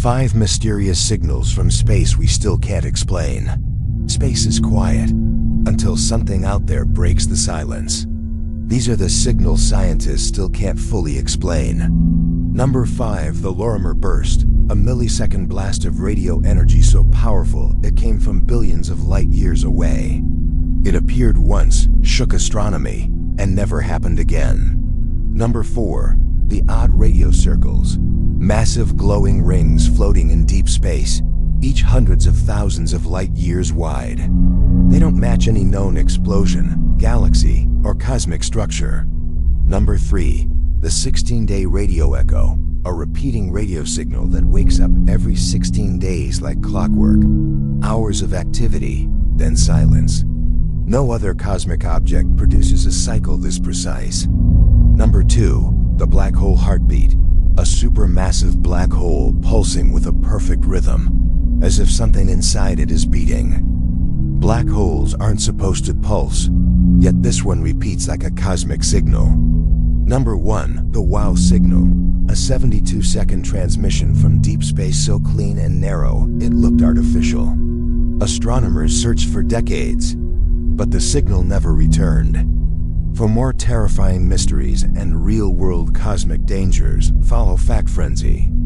Five mysterious signals from space we still can't explain. Space is quiet until something out there breaks the silence. These are the signals scientists still can't fully explain. Number 5, the Lorimer Burst, a millisecond blast of radio energy so powerful it came from billions of light years away. It appeared once, shook astronomy, and never happened again. Number 4, the odd radio circles, massive glowing rings floating in deep space, each hundreds of thousands of light years wide. They don't match any known explosion, galaxy, or cosmic structure. Number 3. The 16-day radio echo, a repeating radio signal that wakes up every 16 days like clockwork. Hours of activity, then silence. No other cosmic object produces a cycle this precise. Number 2. The black hole heartbeat, a supermassive black hole pulsing with a perfect rhythm, as if something inside it is beating. Black holes aren't supposed to pulse, yet this one repeats like a cosmic signal. Number 1. The WOW signal, a 72-second transmission from deep space so clean and narrow it looked artificial. Astronomers searched for decades, but the signal never returned. For more terrifying mysteries and real-world cosmic dangers, follow FactFrenzi.